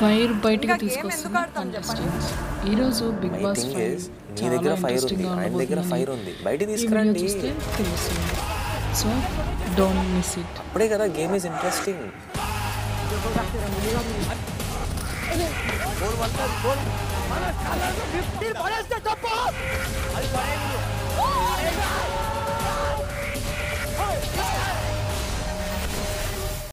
Fire బయటికి ఇంకా ఈరోజు బిగ్ బాస్ నీ దగ్గర ఫైర్ ఉంది. ఆయన దగ్గర ఫైర్ ఉంది. బయటికి తీసుకురండి. చూస్తే తెలుస్తుంది. సో డోంట్ మిస్ ఇట్ అప్పుడే కదా గేమ్ ఈజ్ ఇంట్రెస్టింగ్ ఫిఫ్టీన్ పడేస్తే